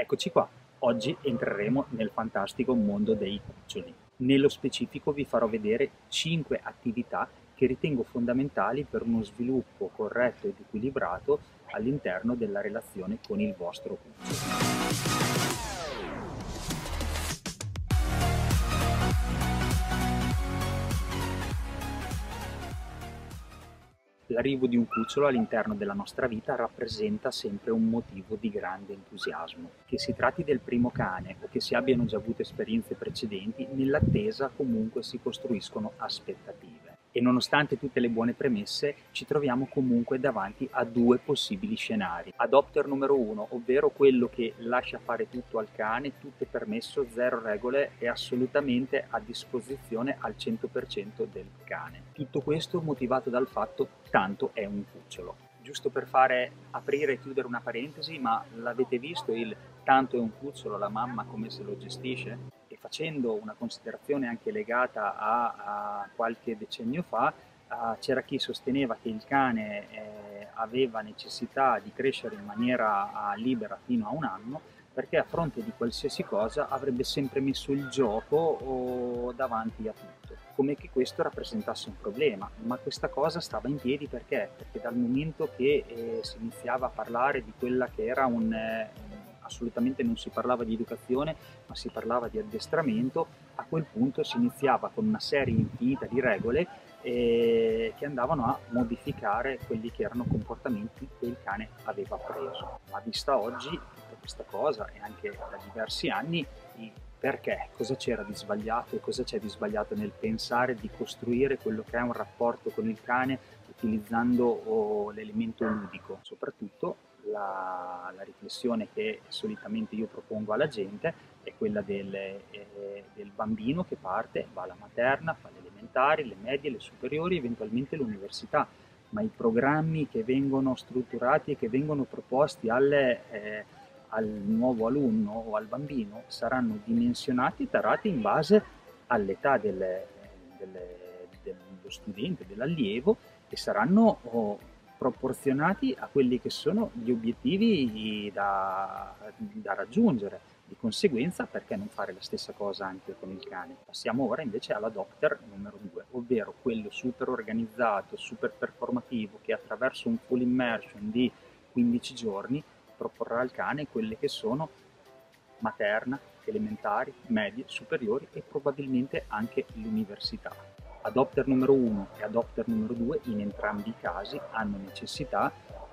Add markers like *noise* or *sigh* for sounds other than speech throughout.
Eccoci qua, oggi entreremo nel fantastico mondo dei cuccioli. Nello specifico vi farò vedere 5 attività che ritengo fondamentali per uno sviluppo corretto ed equilibrato all'interno della relazione con il vostro cucciolo. L'arrivo di un cucciolo all'interno della nostra vita rappresenta sempre un motivo di grande entusiasmo. Che si tratti del primo cane o che si abbiano già avuto esperienze precedenti, nell'attesa comunque si costruiscono aspettative e nonostante tutte le buone premesse ci troviamo comunque davanti a due possibili scenari. Adopter numero uno, ovvero quello che lascia fare tutto al cane, tutto è permesso, zero regole e assolutamente a disposizione al 100% del cane. Tutto questo motivato dal fatto tanto è un cucciolo. Giusto per fare aprire e chiudere una parentesi, ma l'avete visto il tanto è un cucciolo, la mamma come se lo gestisce? Facendo una considerazione anche legata a, a qualche decennio fa, uh, c'era chi sosteneva che il cane eh, aveva necessità di crescere in maniera uh, libera fino a un anno perché a fronte di qualsiasi cosa avrebbe sempre messo il gioco davanti a tutto, come che questo rappresentasse un problema, ma questa cosa stava in piedi perché? Perché dal momento che eh, si iniziava a parlare di quella che era un, eh, assolutamente non si parlava di educazione, ma si parlava di addestramento, a quel punto si iniziava con una serie infinita di regole eh, che andavano a modificare quelli che erano comportamenti che il cane aveva preso. Ma vista oggi tutta questa cosa e anche da diversi anni, perché? Cosa c'era di sbagliato e cosa c'è di sbagliato nel pensare di costruire quello che è un rapporto con il cane utilizzando oh, l'elemento ludico, soprattutto la, la, riflessione che solitamente io propongo alla gente è quella del, eh, del, bambino che parte, va alla materna, fa le elementari, le medie, le superiori, eventualmente l'università, ma i programmi che vengono strutturati e che vengono proposti alle, eh, al nuovo alunno o al bambino saranno dimensionati e tarati in base all'età del, del, dello studente, dell'allievo e saranno oh, proporzionati a quelli che sono gli obiettivi da, da raggiungere. Di conseguenza, perché non fare la stessa cosa anche con il cane? Passiamo ora invece all'adopter numero 2, ovvero quello super organizzato, super performativo che attraverso un full immersion di 15 giorni proporrà al cane quelle che sono materna, elementari, medie, superiori e probabilmente anche l'università. Adopter numero 1 e adopter numero 2 in entrambi i casi hanno necessità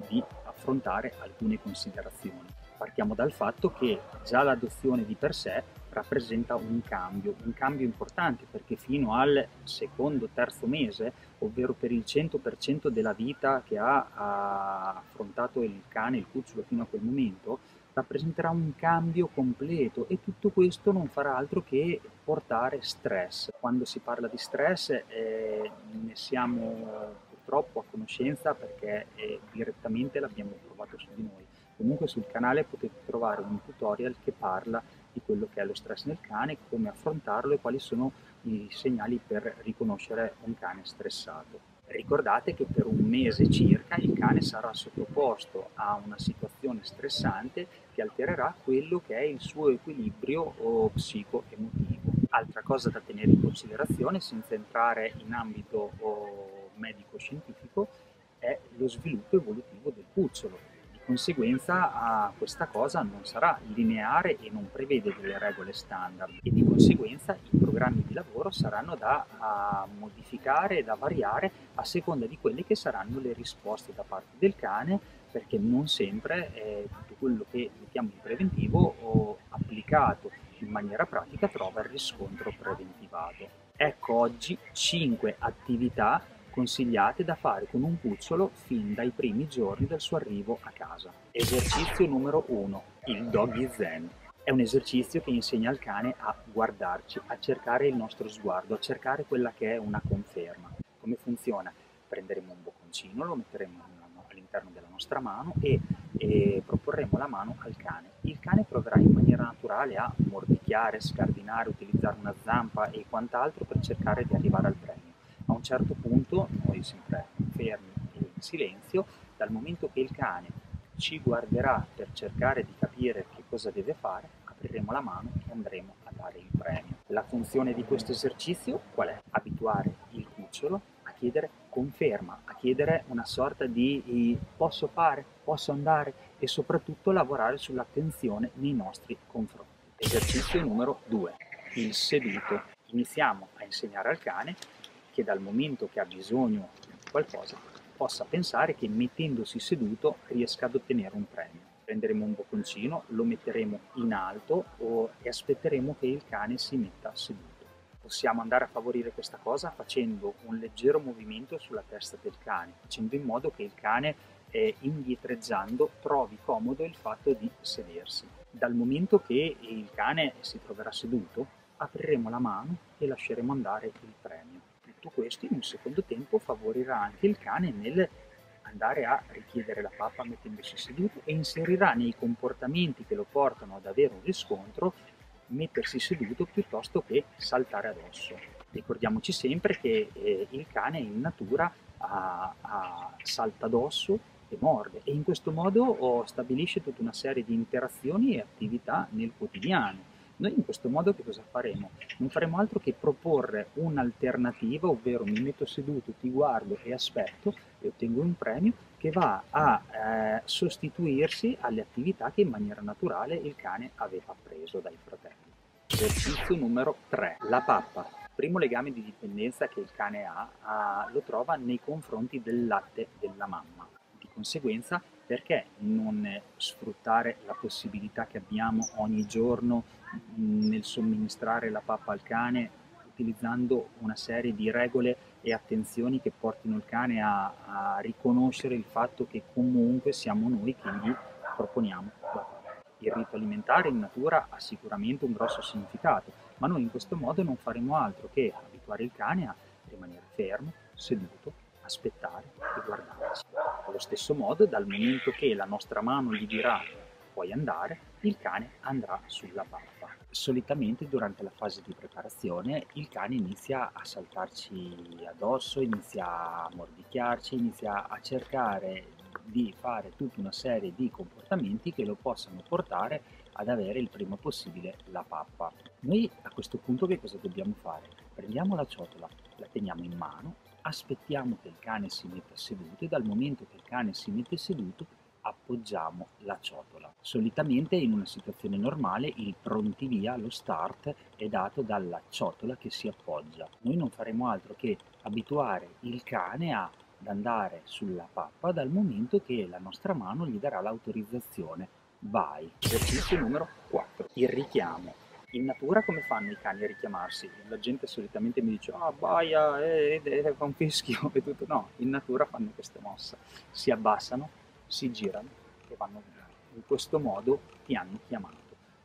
di affrontare alcune considerazioni. Partiamo dal fatto che già l'adozione di per sé rappresenta un cambio, un cambio importante perché fino al secondo, terzo mese, ovvero per il 100% della vita che ha affrontato il cane, il cucciolo fino a quel momento, rappresenterà un cambio completo e tutto questo non farà altro che portare stress. Quando si parla di stress eh, ne siamo purtroppo a conoscenza perché eh, direttamente l'abbiamo provato su di noi. Comunque sul canale potete trovare un tutorial che parla di quello che è lo stress nel cane, come affrontarlo e quali sono i segnali per riconoscere un cane stressato. Ricordate che per un mese circa il cane sarà sottoposto a una situazione stressante che altererà quello che è il suo equilibrio psico-emotivo. Altra cosa da tenere in considerazione, senza entrare in ambito medico-scientifico, è lo sviluppo evolutivo del cucciolo conseguenza questa cosa non sarà lineare e non prevede delle regole standard e di conseguenza i programmi di lavoro saranno da modificare e da variare a seconda di quelle che saranno le risposte da parte del cane perché non sempre eh, tutto quello che mettiamo in preventivo o applicato in maniera pratica trova il riscontro preventivato. Ecco oggi 5 attività consigliate da fare con un cucciolo fin dai primi giorni del suo arrivo a casa. Esercizio numero 1. Il Doggy Zen. È un esercizio che insegna al cane a guardarci, a cercare il nostro sguardo, a cercare quella che è una conferma. Come funziona? Prenderemo un bocconcino, lo metteremo all'interno della nostra mano e, e, proporremo la mano al cane. Il cane proverà in maniera naturale a mordicchiare, scardinare, utilizzare una zampa e quant'altro per cercare di arrivare al premio a un certo punto, noi sempre fermi e in silenzio, dal momento che il cane ci guarderà per cercare di capire che cosa deve fare? Apriremo la mano e andremo a dare il premio. La funzione di questo esercizio qual è? Abituare il cucciolo a chiedere conferma, a chiedere una sorta di posso fare, posso andare e soprattutto lavorare sull'attenzione nei nostri confronti. Esercizio numero 2, il seduto. Iniziamo a insegnare al cane che dal momento che ha bisogno di qualcosa possa pensare che mettendosi seduto riesca ad ottenere un premio. Prenderemo un bocconcino, lo metteremo in alto o, e aspetteremo che il cane si metta seduto. Possiamo andare a favorire questa cosa facendo un leggero movimento sulla testa del cane, facendo in modo che il cane eh, indietreggiando trovi comodo il fatto di sedersi. Dal momento che il cane si troverà seduto, apriremo la mano e lasceremo andare il premio tutto questo in un secondo tempo favorirà anche il cane nel andare a richiedere la pappa mettendosi seduto e inserirà nei comportamenti che lo portano ad avere un riscontro mettersi seduto piuttosto che saltare addosso. Ricordiamoci sempre che eh, il cane in natura a, a salta addosso e morde e in questo modo oh, stabilisce tutta una serie di interazioni e attività nel quotidiano noi in questo modo che cosa faremo? Non faremo altro che proporre un'alternativa, ovvero mi metto seduto, ti guardo e aspetto e ottengo un premio che va a eh, sostituirsi alle attività che in maniera naturale il cane aveva appreso dai fratelli. Esercizio numero 3. La pappa. Primo legame di dipendenza che il cane ha, ha lo trova nei confronti del latte della mamma. Di conseguenza, perché non sfruttare la possibilità che abbiamo ogni giorno nel somministrare la pappa al cane utilizzando una serie di regole e attenzioni che portino il cane a, a riconoscere il fatto che comunque siamo noi che gli proponiamo la pappa. Il rito alimentare in natura ha sicuramente un grosso significato, ma noi in questo modo non faremo altro che abituare il cane a rimanere fermo, seduto, aspettare e guardarci. Allo stesso modo, dal momento che la nostra mano gli dirà puoi andare, il cane andrà sulla pappa. Solitamente durante la fase di preparazione il cane inizia a saltarci addosso, inizia a mordicchiarci, inizia a cercare di fare tutta una serie di comportamenti che lo possano portare ad avere il prima possibile la pappa. Noi a questo punto che cosa dobbiamo fare? Prendiamo la ciotola, la teniamo in mano, aspettiamo che il cane si metta seduto e dal momento che il cane si mette seduto appoggiamo la ciotola. Solitamente in una situazione normale il pronti via, lo start, è dato dalla ciotola che si appoggia. Noi non faremo altro che abituare il cane ad andare sulla pappa dal momento che la nostra mano gli darà l'autorizzazione. Vai. Esercizio numero 4. Il richiamo. In natura come fanno i cani a richiamarsi? La gente solitamente mi dice ah baia, eh, eh, fa un fischio *laughs* e tutto. No, in natura fanno queste mosse. Si abbassano, si girano e vanno via. In questo modo ti hanno chiamato.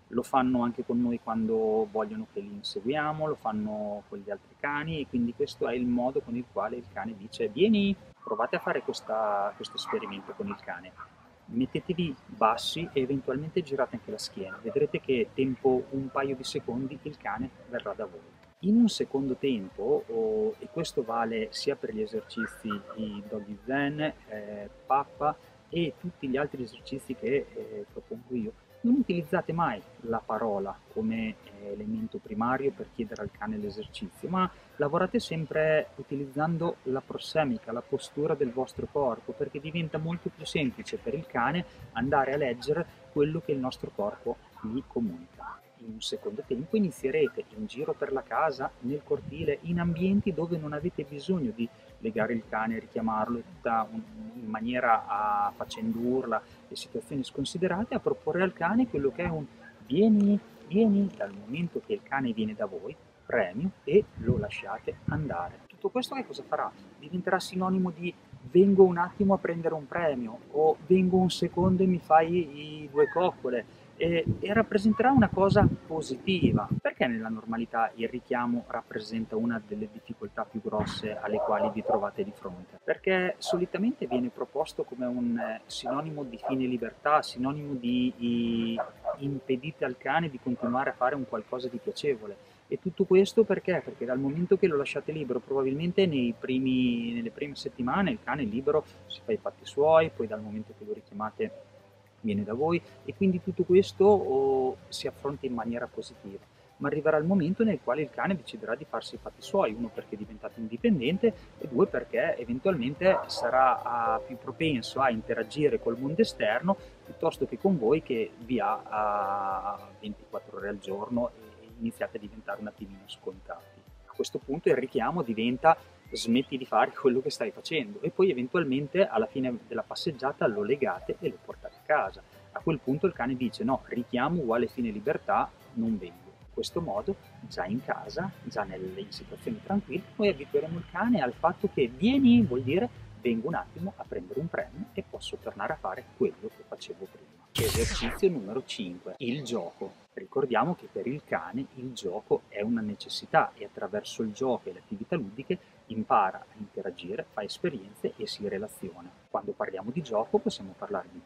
Lo fanno anche con noi quando vogliono che li inseguiamo, lo fanno con gli altri cani e quindi questo è il modo con il quale il cane dice vieni, provate a fare questa, questo esperimento con il cane. Mettetevi bassi e eventualmente girate anche la schiena, vedrete che tempo un paio di secondi il cane verrà da voi. In un secondo tempo, oh, e questo vale sia per gli esercizi di Doggy Zen, eh, Pappa, e tutti gli altri esercizi che eh, propongo io, non utilizzate mai la parola come eh, elemento primario per chiedere al cane l'esercizio, ma lavorate sempre utilizzando la prossemica, la postura del vostro corpo, perché diventa molto più semplice per il cane andare a leggere quello che il nostro corpo gli comunica. In un secondo tempo inizierete in giro per la casa, nel cortile, in ambienti dove non avete bisogno di legare il cane, richiamarlo in maniera a, facendo urla e situazioni sconsiderate, a proporre al cane quello che è un vieni, vieni, dal momento che il cane viene da voi, premio e lo lasciate andare. Tutto questo che cosa farà? Diventerà sinonimo di vengo un attimo a prendere un premio o vengo un secondo e mi fai due coccole e, e rappresenterà una cosa positiva. Perché nella normalità il richiamo rappresenta una delle difficoltà più grosse alle quali vi trovate di fronte? Perché solitamente viene proposto come un eh, sinonimo di fine libertà, sinonimo di, di impedite al cane di continuare a fare un qualcosa di piacevole. E tutto questo perché? Perché dal momento che lo lasciate libero, probabilmente primi, nelle prime settimane il cane è libero, si fa i fatti suoi, poi dal momento che lo richiamate viene da voi e quindi tutto questo oh, si affronta in maniera positiva ma arriverà il momento nel quale il cane deciderà di farsi i fatti suoi, uno perché è diventato indipendente e due perché eventualmente sarà ah, più propenso a interagire col mondo esterno piuttosto che con voi che vi ha a 24 ore al giorno e iniziate a diventare un attimino scontati. A questo punto il richiamo diventa smetti di fare quello che stai facendo e poi eventualmente alla fine della passeggiata lo legate e lo portate casa. A quel punto il cane dice no, richiamo uguale fine libertà, non vengo questo modo, già in casa, già nelle, in situazioni tranquille, noi abitueremo il cane al fatto che vieni vuol dire vengo un attimo a prendere un premio e posso tornare a fare quello che facevo prima. Esercizio numero 5, il gioco. Ricordiamo che per il cane il gioco è una necessità e attraverso il gioco e le attività ludiche impara a interagire, fa esperienze e si relaziona. Quando parliamo di gioco possiamo parlare di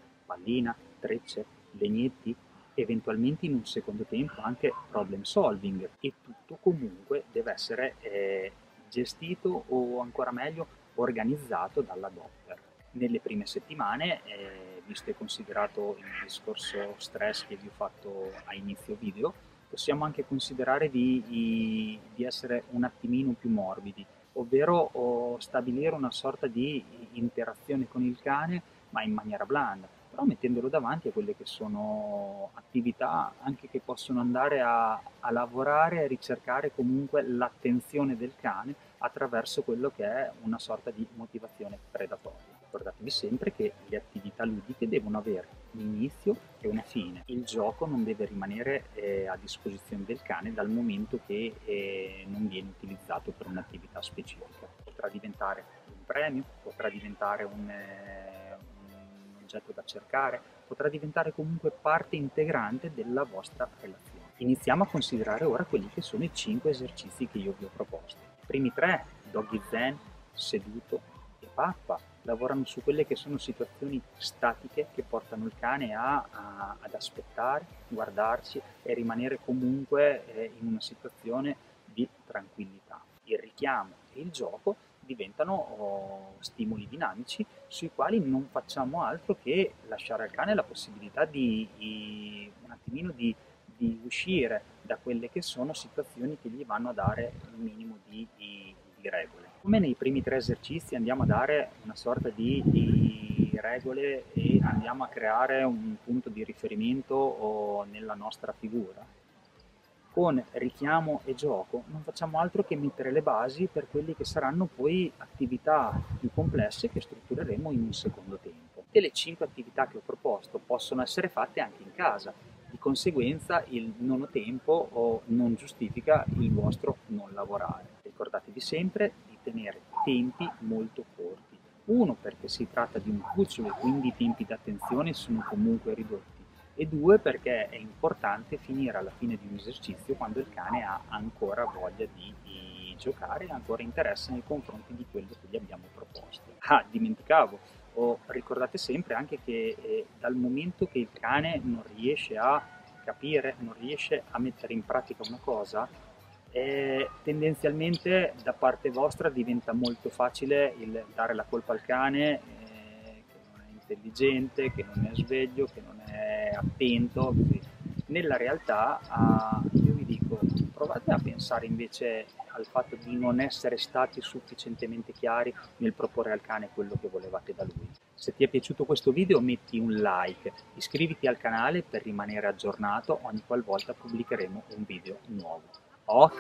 pallina, trecce, legnetti, eventualmente in un secondo tempo anche problem solving e tutto comunque deve essere eh, gestito o ancora meglio organizzato dalla Doppler. Nelle prime settimane, eh, visto e considerato il discorso stress che vi ho fatto a inizio video, possiamo anche considerare di, di, di essere un attimino più morbidi, ovvero stabilire una sorta di interazione con il cane ma in maniera blanda però mettendolo davanti a quelle che sono attività anche che possono andare a, a lavorare e ricercare comunque l'attenzione del cane attraverso quello che è una sorta di motivazione predatoria. Ricordatevi sempre che le attività ludiche devono avere un inizio e una fine. Il gioco non deve rimanere eh, a disposizione del cane dal momento che eh, non viene utilizzato per un'attività specifica. Potrà diventare un premio, potrà diventare un... Eh, oggetto da cercare, potrà diventare comunque parte integrante della vostra relazione. Iniziamo a considerare ora quelli che sono i 5 esercizi che io vi ho proposto. I primi tre, doggy zen, seduto e pappa, lavorano su quelle che sono situazioni statiche che portano il cane a, a, ad aspettare, guardarci e rimanere comunque eh, in una situazione di tranquillità. Il richiamo e il gioco diventano oh, stimoli dinamici sui quali non facciamo altro che lasciare al cane la possibilità di, di un attimino di, di, uscire da quelle che sono situazioni che gli vanno a dare un minimo di, di regole. Come nei primi tre esercizi andiamo a dare una sorta di, regole e andiamo a creare un punto di riferimento oh, nella nostra figura con richiamo e gioco non facciamo altro che mettere le basi per quelle che saranno poi attività più complesse che struttureremo in un secondo tempo. E le cinque attività che ho proposto possono essere fatte anche in casa, di conseguenza il non ho tempo non giustifica il vostro non lavorare. Ricordatevi sempre di tenere tempi molto corti. Uno perché si tratta di un cucciolo e quindi i tempi d'attenzione sono comunque ridotti e due perché è importante finire alla fine di un esercizio quando il cane ha ancora voglia di, di giocare e ancora interesse nei confronti di quello che gli abbiamo proposto. Ah, dimenticavo, oh, ricordate sempre anche che eh, dal momento che il cane non riesce a capire, non riesce a mettere in pratica una cosa, eh, tendenzialmente da parte vostra diventa molto facile il dare la colpa al cane intelligente, che non è sveglio, che non è attento. Nella realtà uh, io vi dico, provate a pensare invece al fatto di non essere stati sufficientemente chiari nel proporre al cane quello che volevate da lui. Se ti è piaciuto questo video metti un like, iscriviti al canale per rimanere aggiornato ogni qualvolta pubblicheremo un video nuovo. Oh.